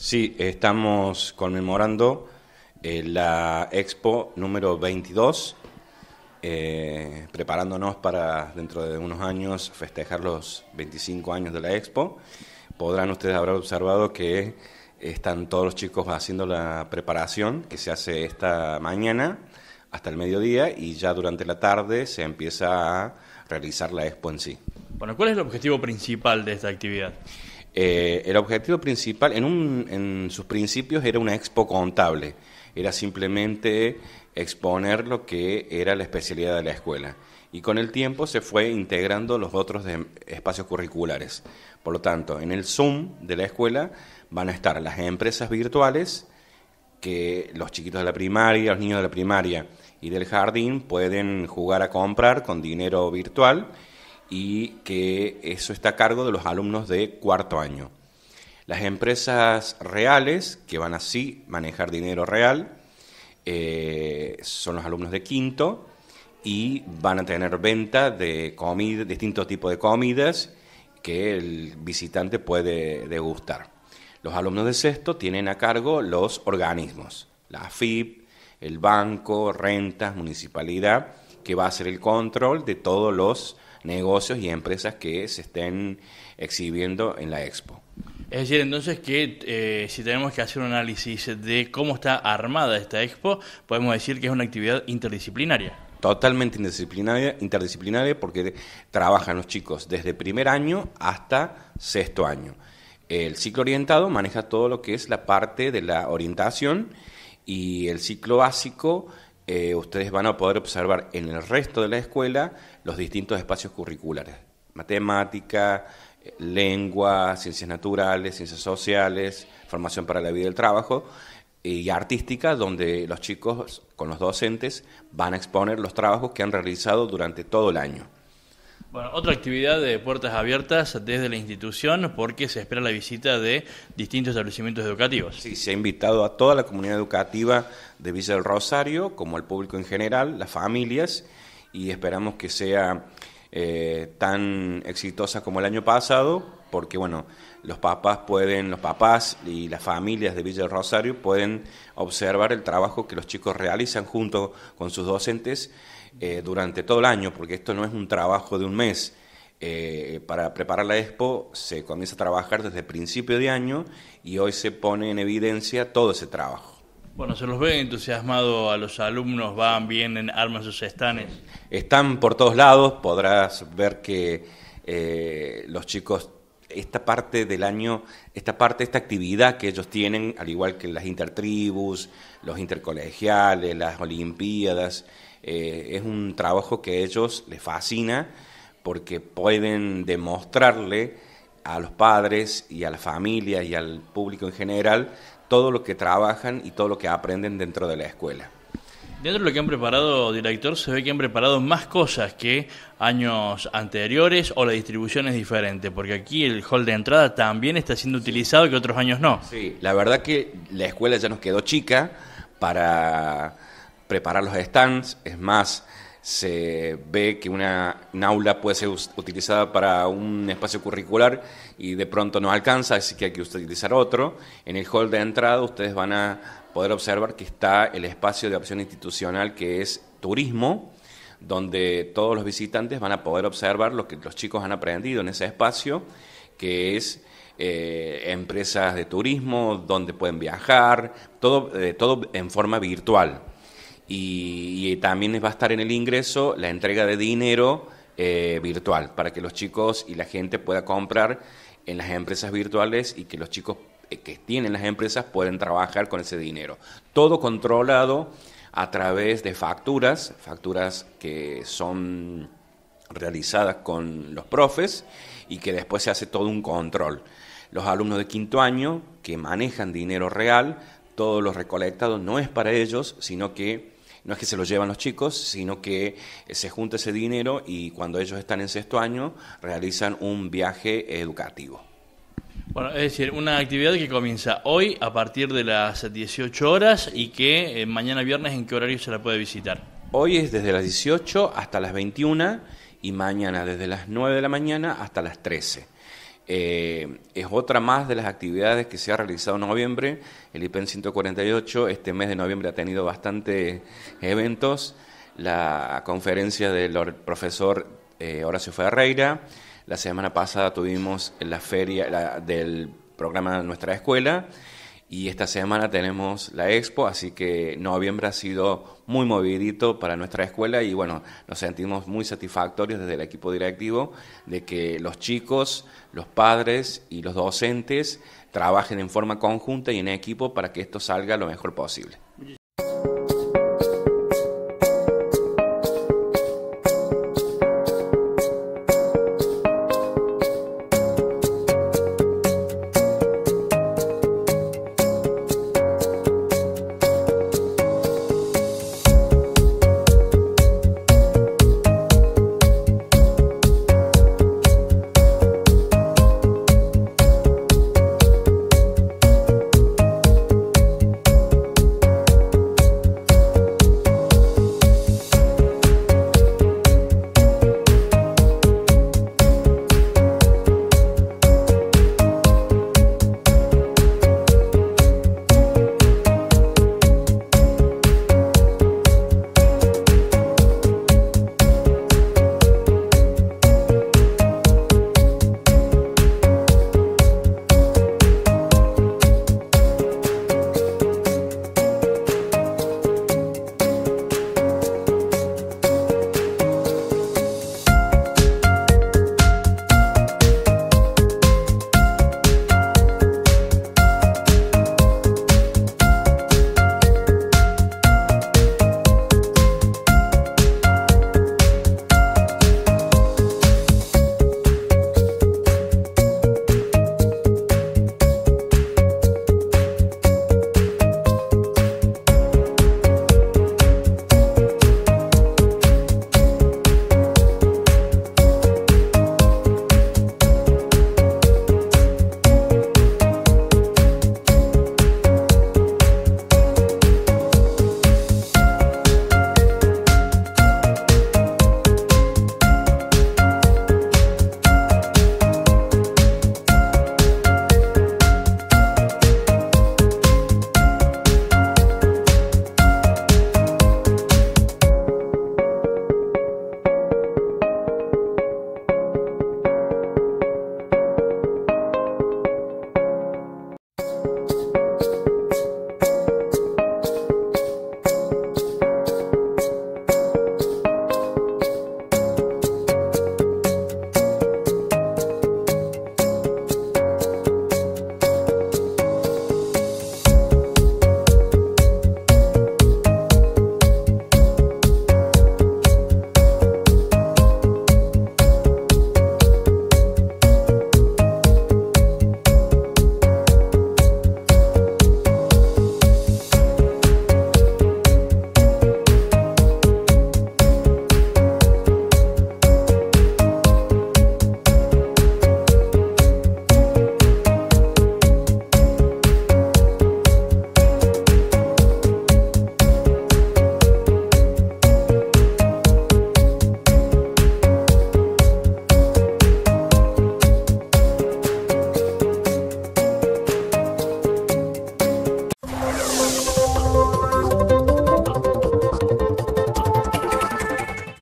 Sí, estamos conmemorando eh, la Expo número 22, eh, preparándonos para dentro de unos años festejar los 25 años de la Expo. Podrán ustedes haber observado que están todos los chicos haciendo la preparación que se hace esta mañana hasta el mediodía y ya durante la tarde se empieza a realizar la Expo en sí. Bueno, ¿cuál es el objetivo principal de esta actividad? Eh, el objetivo principal, en, sus principios, era una expo contable. Era simplemente exponer lo que era la especialidad de la escuela. Y con el tiempo se fue integrando los otros espacios curriculares. Por lo tanto, en el Zoom de la escuela van a estar las empresas virtuales, que los chiquitos de la primaria, los niños de la primaria y del jardín pueden jugar a comprar con dinero virtual y que eso está a cargo de los alumnos de cuarto año. Las empresas reales, que van así manejar dinero real, eh, son los alumnos de quinto y van a tener venta de comida, distintos tipos de comidas que el visitante puede degustar. Los alumnos de sexto tienen a cargo los organismos, la AFIP, el banco, rentas, municipalidad, que va a hacer el control de todos los negocios y empresas que se estén exhibiendo en la expo. Es decir, entonces que eh, si tenemos que hacer un análisis de cómo está armada esta expo, podemos decir que es una actividad interdisciplinaria. Totalmente interdisciplinaria, interdisciplinaria porque trabajan los chicos desde primer año hasta sexto año. El ciclo orientado maneja todo lo que es la parte de la orientación y el ciclo básico eh, ustedes van a poder observar en el resto de la escuela los distintos espacios curriculares, matemática, eh, lengua, ciencias naturales, ciencias sociales, formación para la vida y el trabajo, y artística, donde los chicos con los docentes van a exponer los trabajos que han realizado durante todo el año. Bueno, otra actividad de puertas abiertas desde la institución porque se espera la visita de distintos establecimientos educativos. Sí, se ha invitado a toda la comunidad educativa de Villa del Rosario, como al público en general, las familias, y esperamos que sea eh, tan exitosa como el año pasado, porque bueno, los papás pueden, los papás y las familias de Villa del Rosario pueden observar el trabajo que los chicos realizan junto con sus docentes eh, durante todo el año, porque esto no es un trabajo de un mes. Eh, para preparar la expo se comienza a trabajar desde el principio de año y hoy se pone en evidencia todo ese trabajo. Bueno, se los ve entusiasmado a los alumnos, van, vienen, arman sus estanes. Están por todos lados, podrás ver que eh, los chicos, esta parte del año, esta parte, esta actividad que ellos tienen, al igual que las intertribus, los intercolegiales, las olimpiadas, eh, es un trabajo que a ellos les fascina porque pueden demostrarle a los padres y a la familia y al público en general todo lo que trabajan y todo lo que aprenden dentro de la escuela. Dentro de lo que han preparado, director, se ve que han preparado más cosas que años anteriores o la distribución es diferente, porque aquí el hall de entrada también está siendo utilizado que otros años no. Sí, la verdad que la escuela ya nos quedó chica para preparar los stands, es más, se ve que una, aula puede ser utilizada para un espacio curricular y de pronto no alcanza, así que hay que utilizar otro. En el hall de entrada ustedes van a poder observar que está el espacio de opción institucional que es turismo, donde todos los visitantes van a poder observar lo que los chicos han aprendido en ese espacio, que es eh, empresas de turismo, donde pueden viajar, todo, eh, todo en forma virtual y, también va a estar en el ingreso la entrega de dinero eh, virtual para que los chicos y la gente pueda comprar en las empresas virtuales y que los chicos eh, que tienen las empresas pueden trabajar con ese dinero. Todo controlado a través de facturas, facturas que son realizadas con los profes y que después se hace todo un control. Los alumnos de quinto año que manejan dinero real, todos los recolectados no es para ellos, sino que no es que se lo llevan los chicos, sino que eh, se junta ese dinero y cuando ellos están en sexto año realizan un viaje educativo. Bueno, es decir, una actividad que comienza hoy a partir de las 18 horas y que eh, mañana viernes en qué horario se la puede visitar. Hoy es desde las 18 hasta las 21 y mañana desde las 9 de la mañana hasta las 13. Eh, es otra más de las actividades que se ha realizado en noviembre. El IPEN 148 este mes de noviembre ha tenido bastantes eventos. La conferencia del profesor eh, Horacio Ferreira. La semana pasada tuvimos la feria del programa de nuestra escuela y esta semana tenemos la expo, así que noviembre ha sido muy movidito para nuestra escuela y bueno, nos sentimos muy satisfactorios desde el equipo directivo de que los chicos, los padres y los docentes trabajen en forma conjunta y en equipo para que esto salga lo mejor posible.